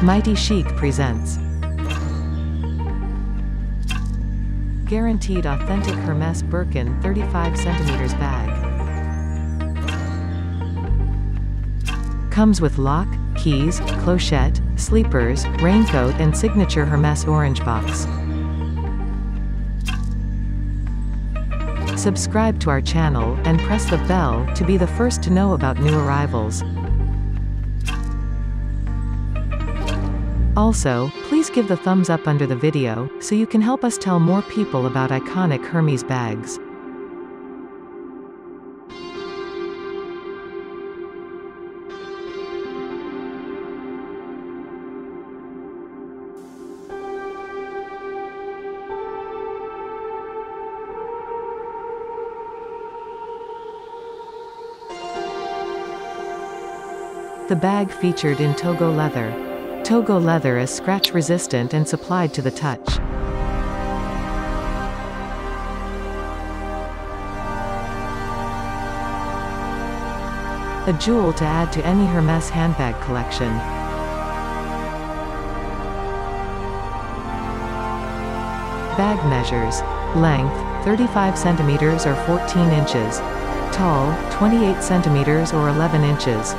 Mightychic presents Guaranteed authentic Hermes Birkin 35 cm bag. Comes with lock, keys, clochette, sleepers, raincoat and signature Hermes orange box. Subscribe to our channel, and press the bell, to be the first to know about new arrivals. Also, please give the thumbs up under the video, so you can help us tell more people about iconic Hermes bags. The bag featured in Togo leather. Togo leather is scratch resistant and supplied to the touch. A jewel to add to any Hermes handbag collection. Bag measures. Length, 35 centimeters or 14 inches. Tall, 28 centimeters or 11 inches.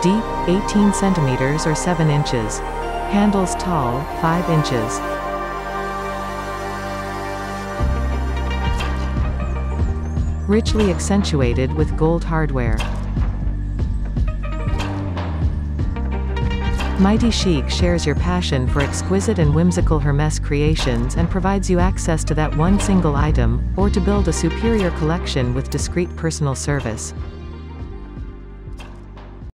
Deep, 18 centimeters or 7 inches. Handles tall, 5 inches. Richly accentuated with gold hardware. Mightychic shares your passion for exquisite and whimsical Hermes creations and provides you access to that one single item, or to build a superior collection with discreet personal service.